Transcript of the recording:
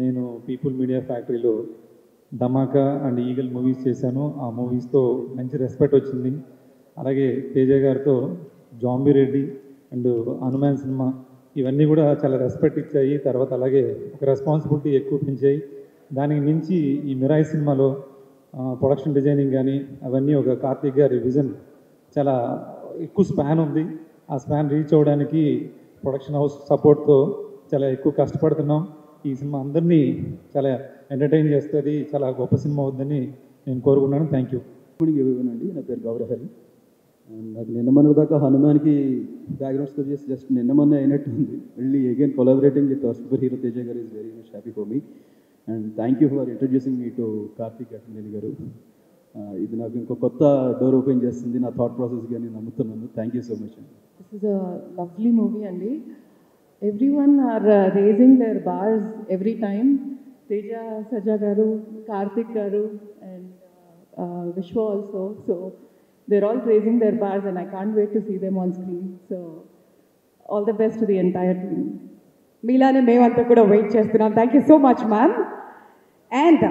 నేను people media ఫ్యాక్టరీలో ధమాకా and eagle movies చేశాను. ఆ మూవీస్తో మంచి రెస్పెక్ట్ వచ్చింది. అలాగే తేజ గారితో zombie Reddy and Hanuman cinema ఇవన్నీ కూడా చాలా రెస్పెక్ట్ ఇచ్చాయి. తర్వాత అలాగే ఒక రెస్పాన్సిబిలిటీ ఎక్కువ పెంచాయి. దానికి మించి ఈ మిరాయి సినిమాలో ప్రొడక్షన్ డిజైనింగ్ కానీ అవన్నీ ఒక కార్తీక్ గారి విజన్ చాలా ఎక్కువ స్పాన్ ఉంది. ఆ స్పాన్ రీచ్ అవ్వడానికి ప్రొడక్షన్ హౌస్ సపోర్ట్తో చాలా ఎక్కువ కష్టపడుతున్నాం. ఈ సినిమా అందరినీ చాలా ఎంటర్టైన్ చేస్తుంది చాలా గొప్ప సినిమా అవుద్దని నేను కోరుకున్నాను థ్యాంక్ యూ గుడ్ ఈవినింగ్ అండి. నా పేరు గౌరహరి అండ్ నాకు నిన్న మొన్న దాకా హనుమాన్కి బ్యాక్గ్రౌండ్ స్కోర్ చేసి జస్ట్ నిన్న మొన్న అయినట్టు ఉంది. మళ్ళీ again collaborating with superhero Teja garu is very much happy for me and thank you for introducing me to Karthik Attaneni garu. ఇది నాకు ఇంకో కొత్త డోర్ ఓపెన్ చేస్తుంది. నా థాట్ ప్రాసెస్ కానీ నమ్ముతున్నాను. థ్యాంక్ యూ సో మచ్ అండి This is a lovely movie, Andy. Everyone are uh, raising their bars every time. Teja Saja Garu, Karthik Garu, and uh, uh, Vishwa also. So they're all raising their bars, and I can't wait to see them on screen. So all the best to the entire team. మీలానే మేమంతా కూడా wait చేస్తున్నాం thank you so much ma'am and